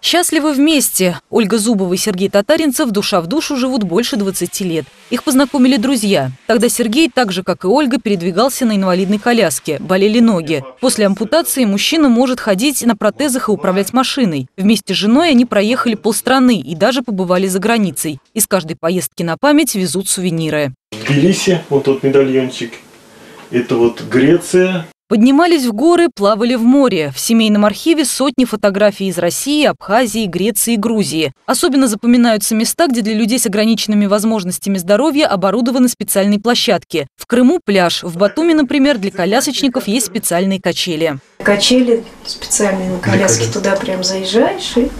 Счастливы вместе. Ольга Зубова и Сергей Татаринцев душа в душу живут больше 20 лет. Их познакомили друзья. Тогда Сергей, так же как и Ольга, передвигался на инвалидной коляске. Болели ноги. После ампутации мужчина может ходить на протезах и управлять машиной. Вместе с женой они проехали полстраны и даже побывали за границей. Из каждой поездки на память везут сувениры. Тбилиси, вот тот медальончик. Это вот Греция, Поднимались в горы, плавали в море. В семейном архиве сотни фотографий из России, Абхазии, Греции и Грузии. Особенно запоминаются места, где для людей с ограниченными возможностями здоровья оборудованы специальные площадки. В Крыму пляж, в Батуми, например, для колясочников есть специальные качели. Качели специальные на коляске, туда прям заезжаешь и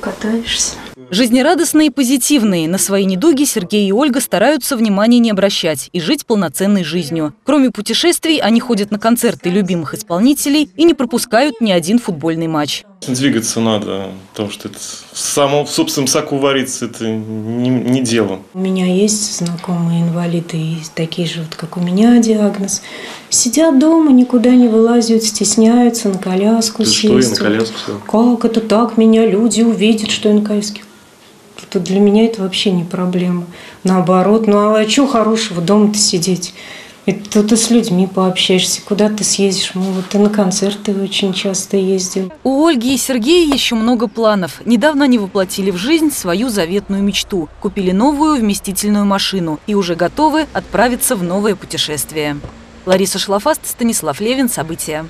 катаешься. Жизнерадостные и позитивные. На свои недуги Сергей и Ольга стараются внимания не обращать и жить полноценной жизнью. Кроме путешествий, они ходят на концерты любимых исполнителей и не пропускают ни один футбольный матч. Двигаться надо, потому что это в самом в собственном соку вариться это не, не дело. У меня есть знакомые инвалиды, и такие же, вот, как у меня диагноз. Сидят дома, никуда не вылазят, стесняются на коляску Ты сесть. что, я на коляску сел? Как это так? Меня люди увидят, что я на коляске. То для меня это вообще не проблема. Наоборот, ну а что хорошего дома-то сидеть? Тут ты с людьми пообщаешься, куда ты съездишь. Мы вот и на концерты очень часто ездим. У Ольги и Сергея еще много планов. Недавно они воплотили в жизнь свою заветную мечту. Купили новую вместительную машину и уже готовы отправиться в новое путешествие. Лариса Шлафаст, Станислав Левин. События.